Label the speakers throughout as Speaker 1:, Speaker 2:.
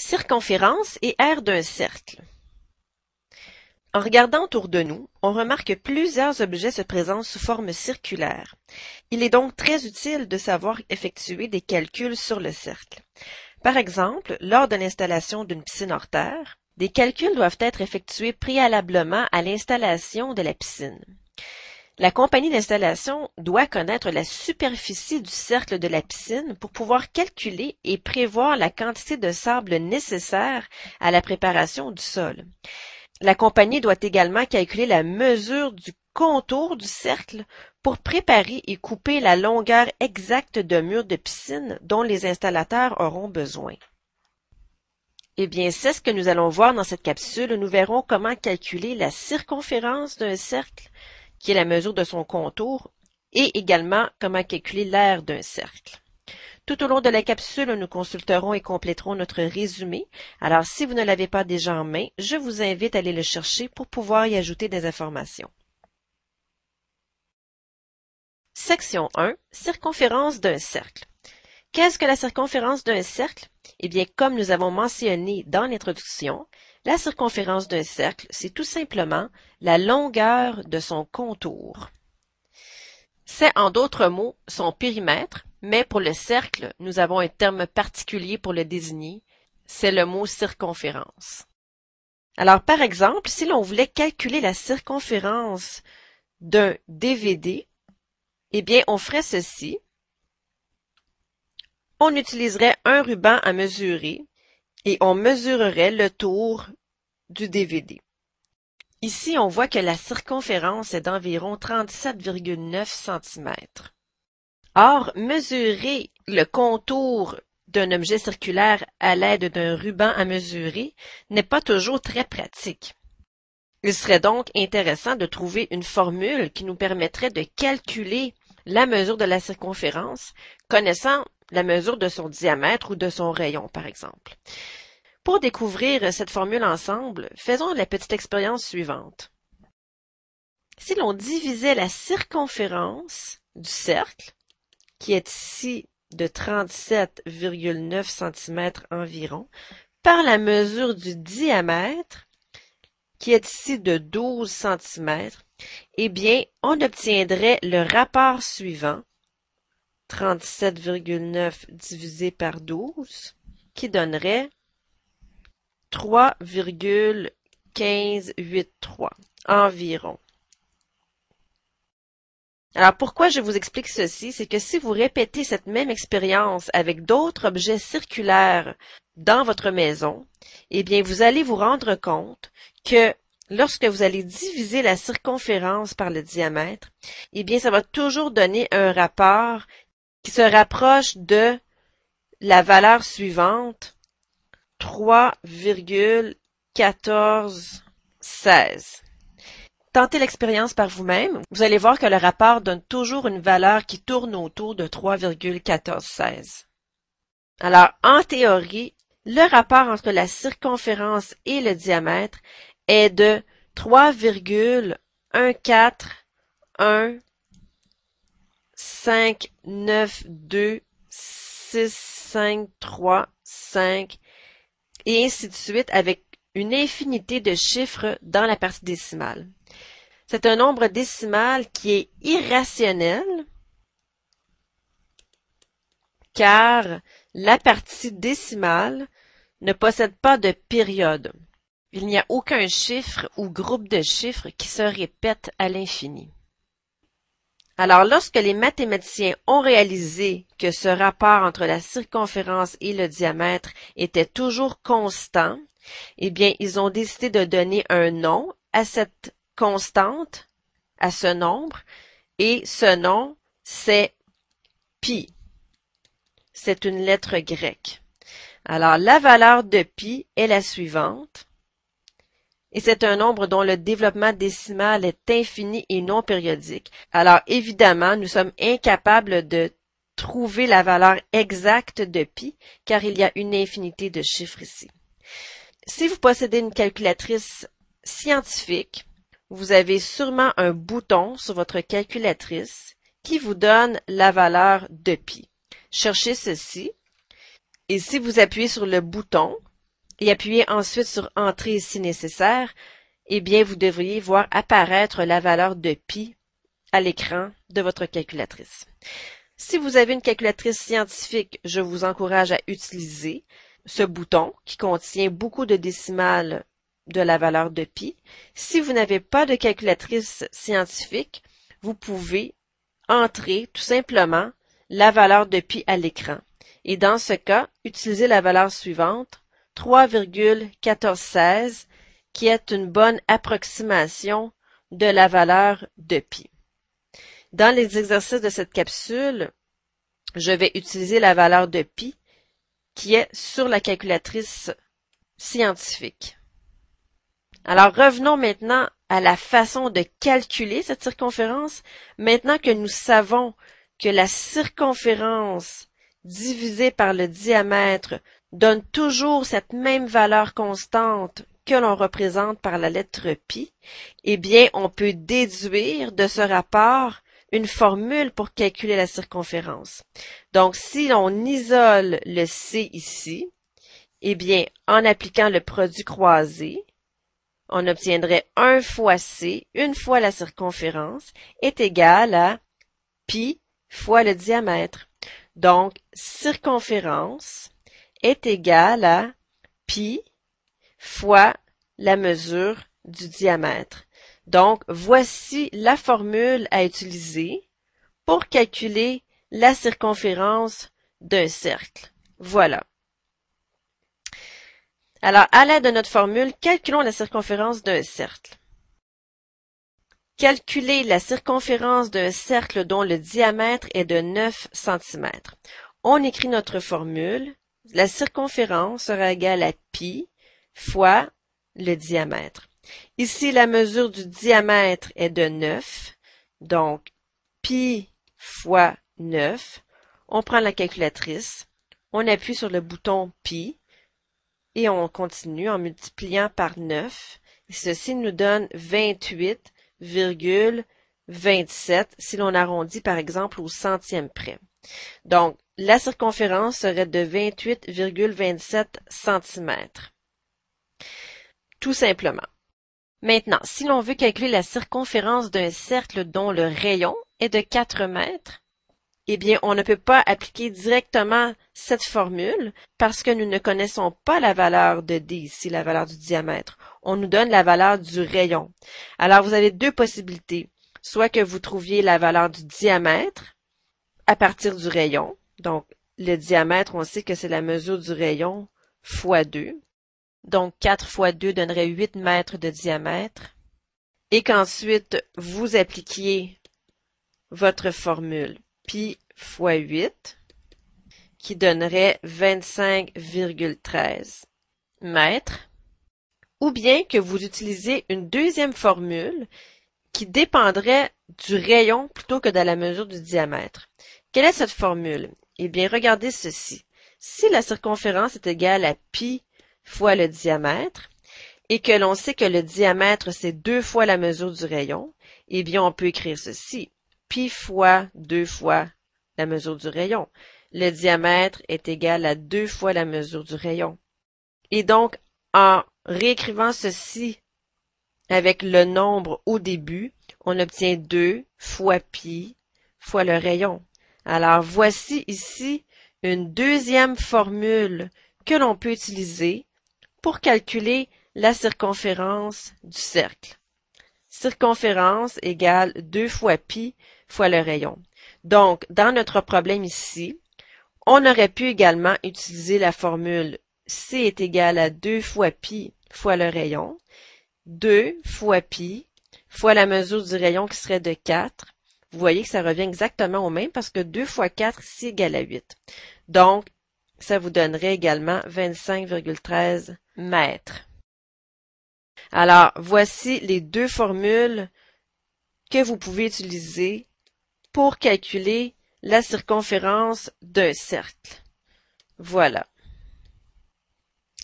Speaker 1: Circonférence et aire d'un cercle. En regardant autour de nous, on remarque que plusieurs objets se présentent sous forme circulaire. Il est donc très utile de savoir effectuer des calculs sur le cercle. Par exemple, lors de l'installation d'une piscine hors terre, des calculs doivent être effectués préalablement à l'installation de la piscine. La compagnie d'installation doit connaître la superficie du cercle de la piscine pour pouvoir calculer et prévoir la quantité de sable nécessaire à la préparation du sol. La compagnie doit également calculer la mesure du contour du cercle pour préparer et couper la longueur exacte de mur de piscine dont les installateurs auront besoin. Eh bien, c'est ce que nous allons voir dans cette capsule. Nous verrons comment calculer la circonférence d'un cercle, qui est la mesure de son contour, et également comment calculer l'aire d'un cercle. Tout au long de la capsule, nous consulterons et compléterons notre résumé. Alors, si vous ne l'avez pas déjà en main, je vous invite à aller le chercher pour pouvoir y ajouter des informations. Section 1. Circonférence d'un cercle. Qu'est-ce que la circonférence d'un cercle? Eh bien, comme nous avons mentionné dans l'introduction, la circonférence d'un cercle, c'est tout simplement la longueur de son contour. C'est en d'autres mots son périmètre, mais pour le cercle, nous avons un terme particulier pour le désigner, c'est le mot circonférence. Alors par exemple, si l'on voulait calculer la circonférence d'un DVD, eh bien on ferait ceci. On utiliserait un ruban à mesurer et on mesurerait le tour du DVD. Ici, on voit que la circonférence est d'environ 37,9 cm. Or, mesurer le contour d'un objet circulaire à l'aide d'un ruban à mesurer n'est pas toujours très pratique. Il serait donc intéressant de trouver une formule qui nous permettrait de calculer la mesure de la circonférence, connaissant la mesure de son diamètre ou de son rayon, par exemple. Pour découvrir cette formule ensemble, faisons la petite expérience suivante. Si l'on divisait la circonférence du cercle, qui est ici de 37,9 cm environ, par la mesure du diamètre, qui est ici de 12 cm, eh bien, on obtiendrait le rapport suivant, 37,9 divisé par 12, qui donnerait 3,1583 environ. Alors pourquoi je vous explique ceci, c'est que si vous répétez cette même expérience avec d'autres objets circulaires dans votre maison, eh bien vous allez vous rendre compte que lorsque vous allez diviser la circonférence par le diamètre, eh bien ça va toujours donner un rapport qui se rapproche de la valeur suivante 3,1416. Tentez l'expérience par vous-même. Vous allez voir que le rapport donne toujours une valeur qui tourne autour de 3,1416. Alors, en théorie, le rapport entre la circonférence et le diamètre est de 3,141592653 et ainsi de suite avec une infinité de chiffres dans la partie décimale. C'est un nombre décimal qui est irrationnel car la partie décimale ne possède pas de période. Il n'y a aucun chiffre ou groupe de chiffres qui se répète à l'infini. Alors, lorsque les mathématiciens ont réalisé que ce rapport entre la circonférence et le diamètre était toujours constant, eh bien, ils ont décidé de donner un nom à cette constante, à ce nombre, et ce nom, c'est pi. C'est une lettre grecque. Alors, la valeur de pi est la suivante et c'est un nombre dont le développement décimal est infini et non périodique. Alors évidemment, nous sommes incapables de trouver la valeur exacte de pi, car il y a une infinité de chiffres ici. Si vous possédez une calculatrice scientifique, vous avez sûrement un bouton sur votre calculatrice qui vous donne la valeur de pi. Cherchez ceci, et si vous appuyez sur le bouton, et appuyez ensuite sur Entrée si nécessaire, eh bien, vous devriez voir apparaître la valeur de pi à l'écran de votre calculatrice. Si vous avez une calculatrice scientifique, je vous encourage à utiliser ce bouton qui contient beaucoup de décimales de la valeur de pi. Si vous n'avez pas de calculatrice scientifique, vous pouvez entrer tout simplement la valeur de pi à l'écran. Et dans ce cas, utilisez la valeur suivante, 3,1416, qui est une bonne approximation de la valeur de pi. Dans les exercices de cette capsule, je vais utiliser la valeur de pi qui est sur la calculatrice scientifique. Alors revenons maintenant à la façon de calculer cette circonférence. Maintenant que nous savons que la circonférence divisée par le diamètre donne toujours cette même valeur constante que l'on représente par la lettre pi, eh bien, on peut déduire de ce rapport une formule pour calculer la circonférence. Donc, si l'on isole le C ici, eh bien, en appliquant le produit croisé, on obtiendrait 1 fois C, une fois la circonférence, est égal à pi fois le diamètre. Donc, circonférence est égal à pi fois la mesure du diamètre. Donc, voici la formule à utiliser pour calculer la circonférence d'un cercle. Voilà. Alors, à l'aide de notre formule, calculons la circonférence d'un cercle. Calculer la circonférence d'un cercle dont le diamètre est de 9 cm. On écrit notre formule. La circonférence sera égale à pi fois le diamètre. Ici, la mesure du diamètre est de 9. Donc, pi fois 9. On prend la calculatrice. On appuie sur le bouton pi et on continue en multipliant par 9. ceci nous donne 28,27 si l'on arrondit par exemple au centième près. Donc, la circonférence serait de 28,27 cm. Tout simplement. Maintenant, si l'on veut calculer la circonférence d'un cercle dont le rayon est de 4 mètres, eh bien, on ne peut pas appliquer directement cette formule parce que nous ne connaissons pas la valeur de D ici, la valeur du diamètre. On nous donne la valeur du rayon. Alors, vous avez deux possibilités. Soit que vous trouviez la valeur du diamètre à partir du rayon. Donc, le diamètre, on sait que c'est la mesure du rayon fois 2. Donc, 4 fois 2 donnerait 8 mètres de diamètre. Et qu'ensuite, vous appliquiez votre formule pi fois 8, qui donnerait 25,13 mètres, ou bien que vous utilisiez une deuxième formule qui dépendrait du rayon plutôt que de la mesure du diamètre. Quelle est cette formule? Eh bien, regardez ceci. Si la circonférence est égale à pi fois le diamètre, et que l'on sait que le diamètre c'est deux fois la mesure du rayon, eh bien, on peut écrire ceci pi fois deux fois la mesure du rayon. Le diamètre est égal à deux fois la mesure du rayon. Et donc, en réécrivant ceci avec le nombre au début, on obtient 2 fois pi fois le rayon. Alors, voici ici une deuxième formule que l'on peut utiliser pour calculer la circonférence du cercle. Circonférence égale 2 fois pi fois le rayon. Donc, dans notre problème ici, on aurait pu également utiliser la formule C est égal à 2 fois pi fois le rayon, 2 fois pi fois la mesure du rayon qui serait de 4. Vous voyez que ça revient exactement au même parce que 2 fois 4 c'est égal à 8. Donc, ça vous donnerait également 25,13 mètres. Alors, voici les deux formules que vous pouvez utiliser pour calculer la circonférence d'un cercle. Voilà.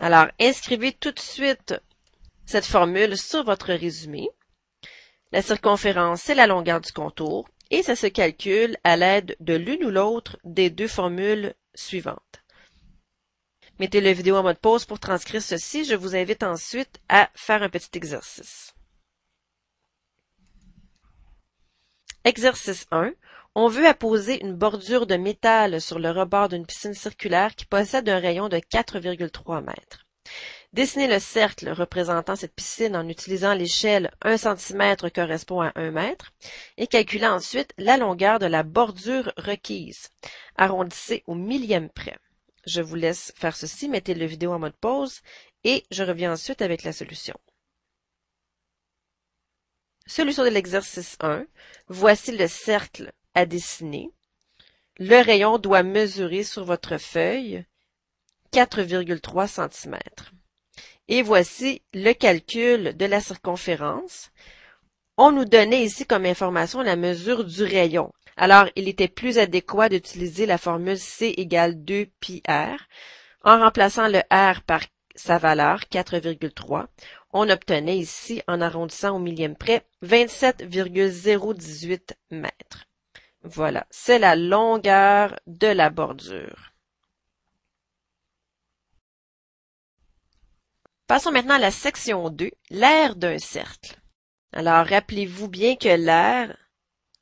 Speaker 1: Alors, inscrivez tout de suite cette formule sur votre résumé. La circonférence, c'est la longueur du contour et ça se calcule à l'aide de l'une ou l'autre des deux formules suivantes. Mettez la vidéo en mode pause pour transcrire ceci. Je vous invite ensuite à faire un petit exercice. Exercice 1. On veut apposer une bordure de métal sur le rebord d'une piscine circulaire qui possède un rayon de 4,3 mètres. Dessinez le cercle représentant cette piscine en utilisant l'échelle 1 cm correspond à 1 mètre et calculez ensuite la longueur de la bordure requise. Arrondissez au millième près. Je vous laisse faire ceci, mettez le vidéo en mode pause et je reviens ensuite avec la solution. Solution de l'exercice 1. Voici le cercle à dessiner. Le rayon doit mesurer sur votre feuille 4,3 cm. Et voici le calcul de la circonférence. On nous donnait ici comme information la mesure du rayon. Alors, il était plus adéquat d'utiliser la formule C égale 2 pi r. En remplaçant le R par sa valeur, 4,3, on obtenait ici, en arrondissant au millième près, 27,018 mètres. Voilà, c'est la longueur de la bordure. Passons maintenant à la section 2, l'aire d'un cercle. Alors, rappelez-vous bien que l'aire,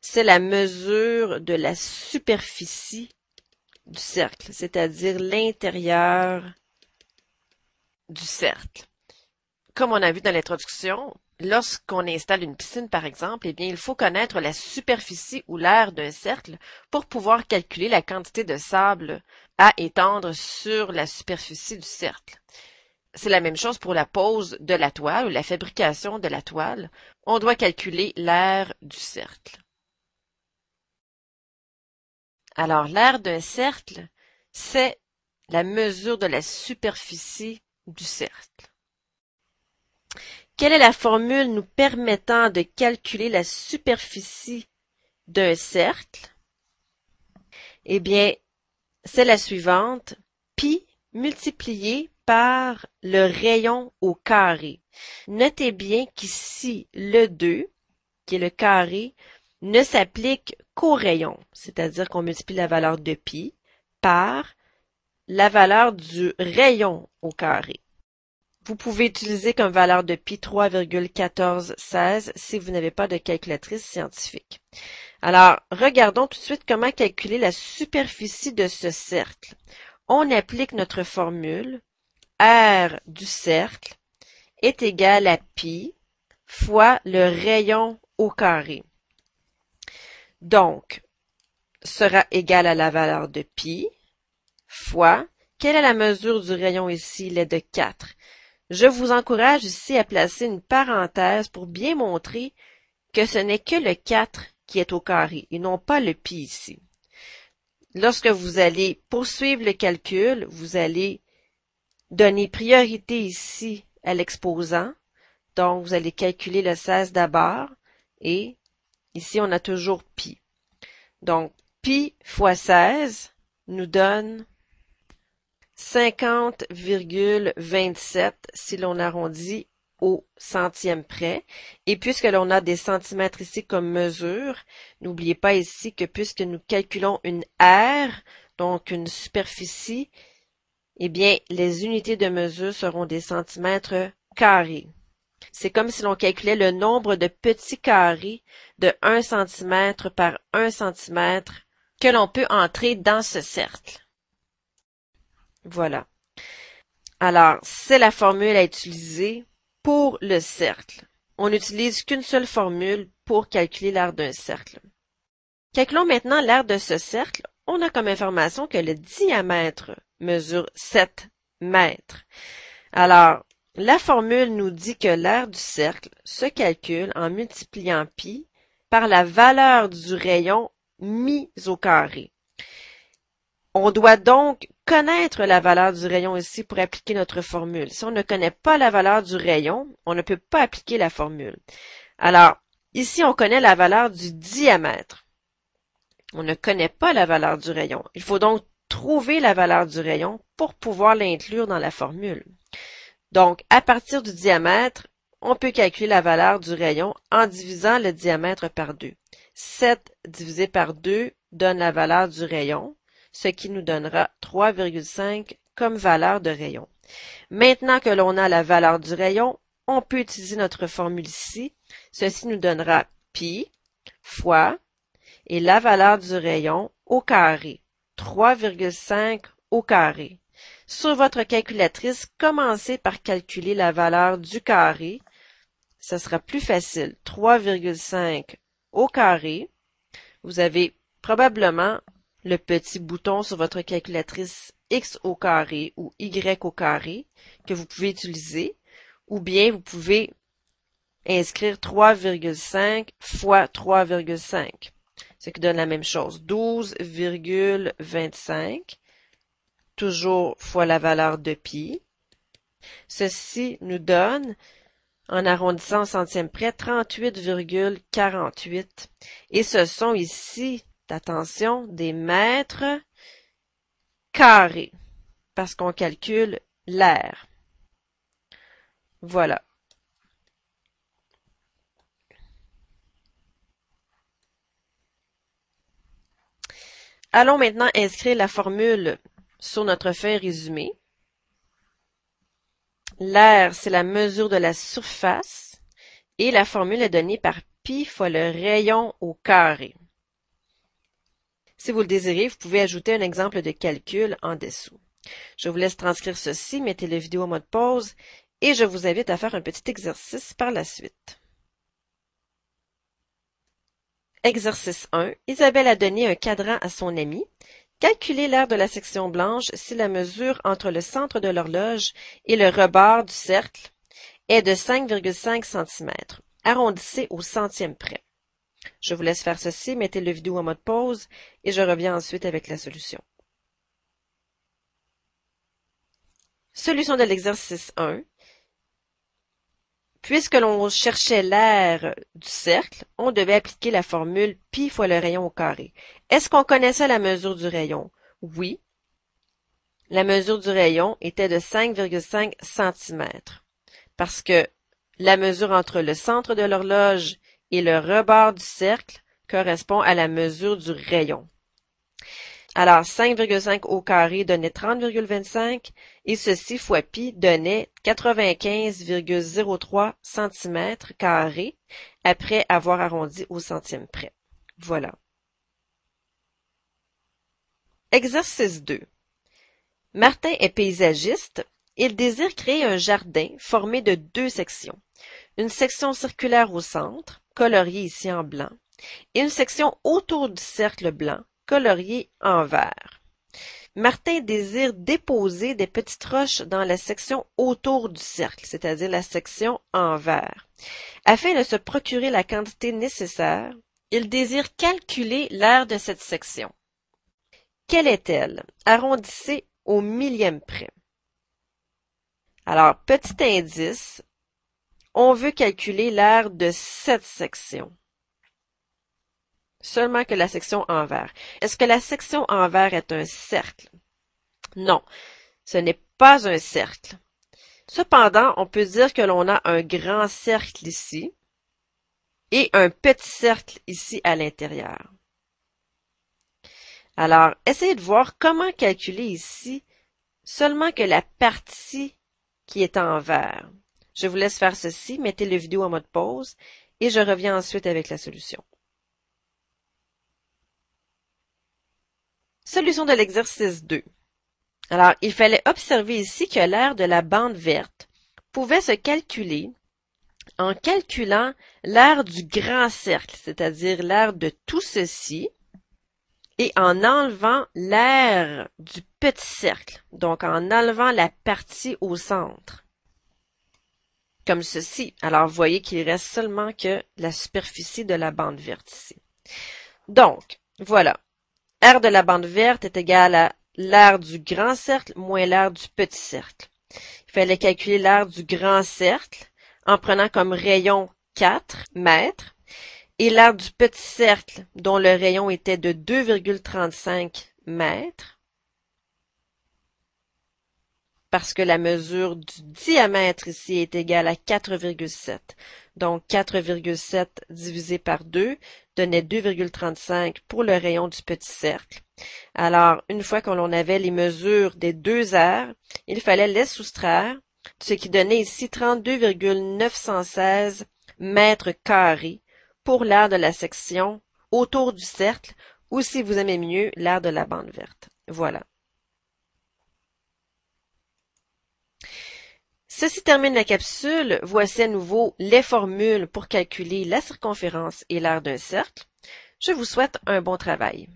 Speaker 1: c'est la mesure de la superficie du cercle, c'est-à-dire l'intérieur du cercle. Comme on a vu dans l'introduction, lorsqu'on installe une piscine, par exemple, eh bien, il faut connaître la superficie ou l'aire d'un cercle pour pouvoir calculer la quantité de sable à étendre sur la superficie du cercle. C'est la même chose pour la pose de la toile ou la fabrication de la toile. On doit calculer l'aire du cercle. Alors, l'aire d'un cercle, c'est la mesure de la superficie du cercle. Quelle est la formule nous permettant de calculer la superficie d'un cercle? Eh bien, c'est la suivante. Pi multiplié par le rayon au carré. Notez bien qu'ici, le 2, qui est le carré, ne s'applique qu'au rayon, c'est-à-dire qu'on multiplie la valeur de pi par la valeur du rayon au carré. Vous pouvez utiliser comme valeur de pi 3,1416 si vous n'avez pas de calculatrice scientifique. Alors, regardons tout de suite comment calculer la superficie de ce cercle. On applique notre formule R du cercle est égal à pi fois le rayon au carré. Donc, sera égal à la valeur de pi fois, quelle est la mesure du rayon ici? Il est de 4. Je vous encourage ici à placer une parenthèse pour bien montrer que ce n'est que le 4 qui est au carré et non pas le pi ici. Lorsque vous allez poursuivre le calcul, vous allez donner priorité ici à l'exposant. Donc, vous allez calculer le 16 d'abord et ici, on a toujours pi. Donc, pi fois 16 nous donne 50,27 si l'on arrondit au centième près. Et puisque l'on a des centimètres ici comme mesure, n'oubliez pas ici que puisque nous calculons une aire, donc une superficie, eh bien, les unités de mesure seront des centimètres carrés. C'est comme si l'on calculait le nombre de petits carrés de 1 cm par 1 cm que l'on peut entrer dans ce cercle. Voilà. Alors, c'est la formule à utiliser pour le cercle. On n'utilise qu'une seule formule pour calculer l'aire d'un cercle. Calculons maintenant l'aire de ce cercle. On a comme information que le diamètre mesure 7 mètres. Alors, la formule nous dit que l'aire du cercle se calcule en multipliant pi par la valeur du rayon mis au carré. On doit donc connaître la valeur du rayon ici pour appliquer notre formule. Si on ne connaît pas la valeur du rayon, on ne peut pas appliquer la formule. Alors, ici, on connaît la valeur du diamètre. On ne connaît pas la valeur du rayon. Il faut donc trouver la valeur du rayon pour pouvoir l'inclure dans la formule. Donc, à partir du diamètre, on peut calculer la valeur du rayon en divisant le diamètre par 2. 7 divisé par 2 donne la valeur du rayon ce qui nous donnera 3,5 comme valeur de rayon. Maintenant que l'on a la valeur du rayon, on peut utiliser notre formule ici. Ceci nous donnera pi fois et la valeur du rayon au carré, 3,5 au carré. Sur votre calculatrice, commencez par calculer la valeur du carré. Ce sera plus facile. 3,5 au carré. Vous avez probablement le petit bouton sur votre calculatrice x au carré ou y au carré que vous pouvez utiliser, ou bien vous pouvez inscrire 3,5 fois 3,5, ce qui donne la même chose, 12,25, toujours fois la valeur de pi. Ceci nous donne, en arrondissant au centième près, 38,48. Et ce sont ici attention, des mètres carrés, parce qu'on calcule l'air. Voilà. Allons maintenant inscrire la formule sur notre feuille résumée. L'air, c'est la mesure de la surface et la formule est donnée par pi fois le rayon au carré. Si vous le désirez, vous pouvez ajouter un exemple de calcul en dessous. Je vous laisse transcrire ceci, mettez la vidéo en mode pause et je vous invite à faire un petit exercice par la suite. Exercice 1. Isabelle a donné un cadran à son ami. Calculez l'aire de la section blanche si la mesure entre le centre de l'horloge et le rebord du cercle est de 5,5 cm. Arrondissez au centième près. Je vous laisse faire ceci, mettez le vidéo en mode pause et je reviens ensuite avec la solution. Solution de l'exercice 1. Puisque l'on cherchait l'aire du cercle, on devait appliquer la formule pi fois le rayon au carré. Est-ce qu'on connaissait la mesure du rayon? Oui. La mesure du rayon était de 5,5 cm parce que la mesure entre le centre de l'horloge et le rebord du cercle correspond à la mesure du rayon. Alors, 5,5 au carré donnait 30,25 et ceci fois pi donnait 95,03 cm carré après avoir arrondi au centième près. Voilà. Exercice 2. Martin est paysagiste. Il désire créer un jardin formé de deux sections. Une section circulaire au centre colorié ici en blanc, et une section autour du cercle blanc, colorié en vert. Martin désire déposer des petites roches dans la section autour du cercle, c'est-à-dire la section en vert. Afin de se procurer la quantité nécessaire, il désire calculer l'aire de cette section. Quelle est-elle? Arrondissez au millième près. Alors, petit indice, on veut calculer l'aire de cette section. Seulement que la section envers. Est-ce que la section envers est un cercle? Non, ce n'est pas un cercle. Cependant, on peut dire que l'on a un grand cercle ici et un petit cercle ici à l'intérieur. Alors, essayez de voir comment calculer ici seulement que la partie qui est en vert. Je vous laisse faire ceci, mettez le vidéo en mode pause et je reviens ensuite avec la solution. Solution de l'exercice 2. Alors, il fallait observer ici que l'aire de la bande verte pouvait se calculer en calculant l'aire du grand cercle, c'est-à-dire l'aire de tout ceci, et en enlevant l'aire du petit cercle, donc en enlevant la partie au centre comme ceci. Alors, vous voyez qu'il reste seulement que la superficie de la bande verte ici. Donc, voilà. R de la bande verte est égal à l'aire du grand cercle moins l'aire du petit cercle. Il fallait calculer l'aire du grand cercle en prenant comme rayon 4 mètres et l'aire du petit cercle dont le rayon était de 2,35 mètres parce que la mesure du diamètre ici est égale à 4,7. Donc 4,7 divisé par 2 donnait 2,35 pour le rayon du petit cercle. Alors, une fois que l'on avait les mesures des deux aires, il fallait les soustraire, ce qui donnait ici 32,916 mètres carrés pour l'aire de la section autour du cercle ou si vous aimez mieux, l'aire de la bande verte. Voilà. Ceci termine la capsule. Voici à nouveau les formules pour calculer la circonférence et l'aire d'un cercle. Je vous souhaite un bon travail.